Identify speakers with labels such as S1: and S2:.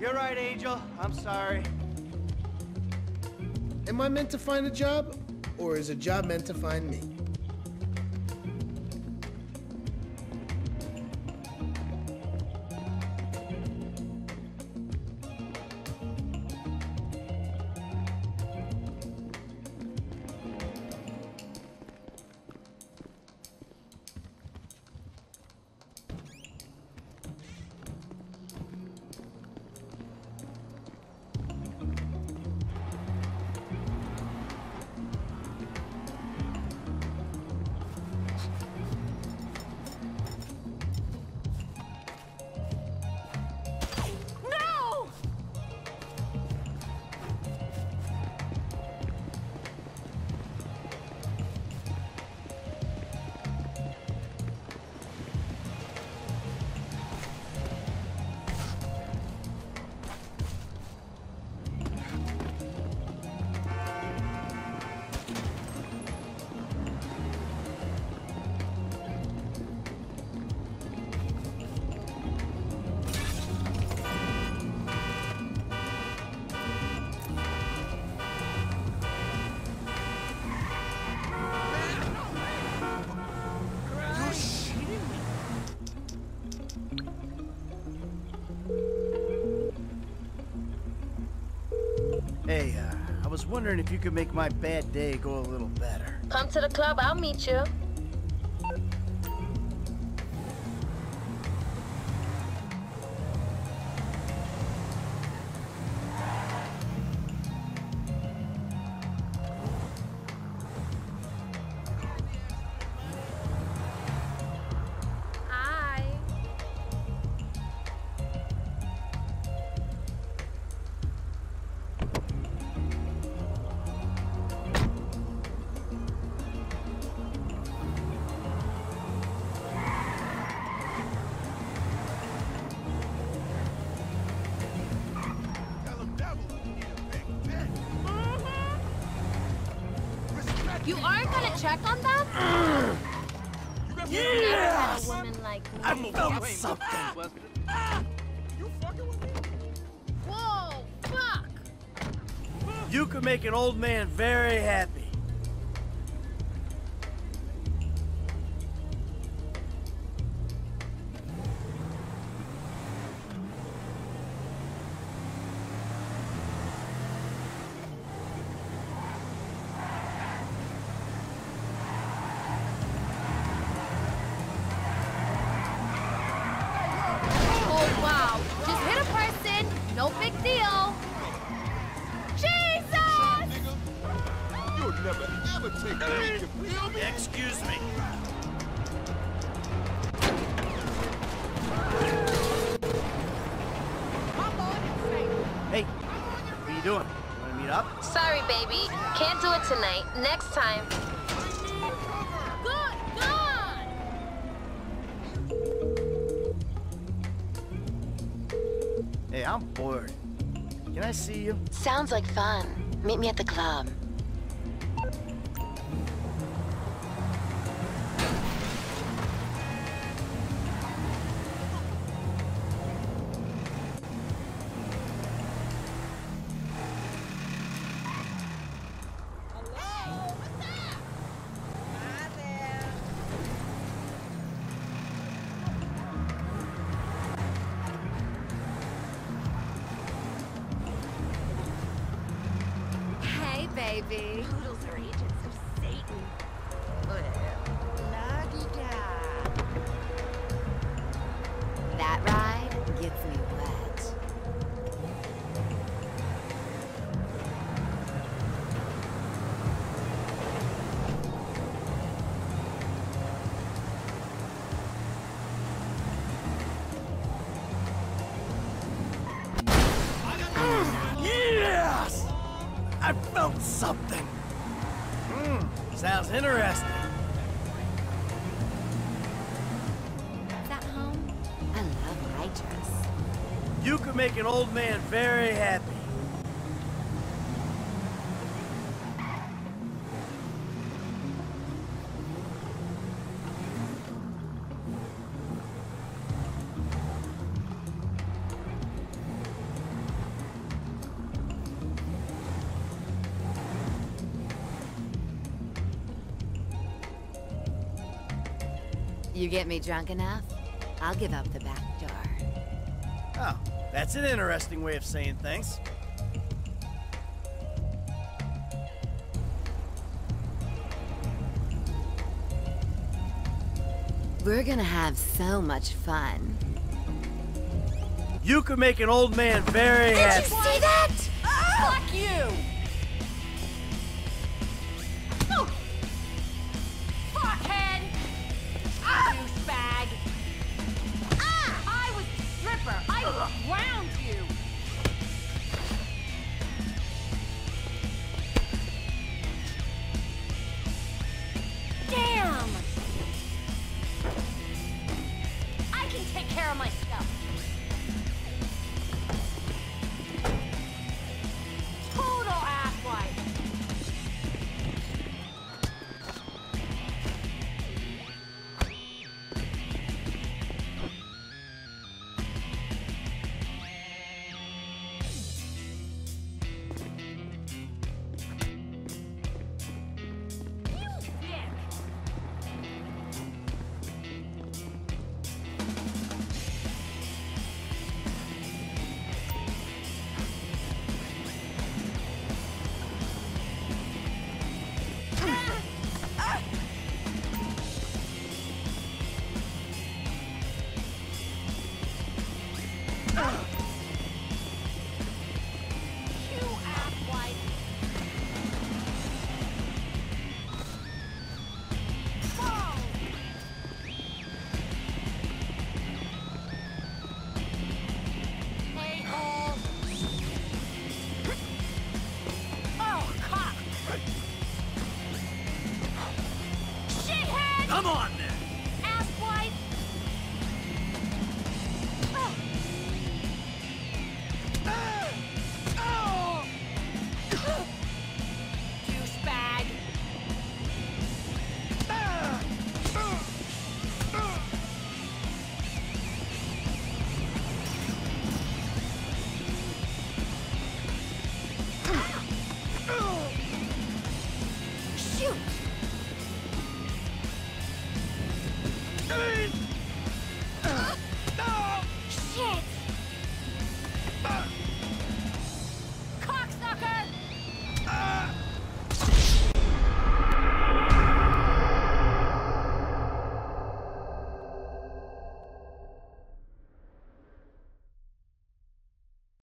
S1: You're right, Angel. I'm sorry.
S2: Am I meant to find a job, or is a job meant to find me?
S1: Hey, uh, I was wondering if you could make my bad day go a little better.
S3: Come to the club, I'll meet you. You aren't gonna check on them? Never had a woman like me.
S1: I felt something.
S3: Whoa, fuck!
S1: You could make an old man very happy. Excuse me. Hey, what are you doing? Want to meet up?
S3: Sorry, baby. Can't do it tonight. Next time.
S1: Hey, I'm bored. Can I see you?
S4: Sounds like fun. Meet me at the club.
S5: Baby.
S1: I felt something. Hmm, sounds interesting.
S5: Is that home? I love my dress.
S1: You could make an old man very happy.
S5: You get me drunk enough, I'll give up the back door.
S1: Oh, that's an interesting way of saying things.
S5: We're gonna have so much fun.
S1: You could make an old man very Did happy.
S5: see that?
S6: Fuck you!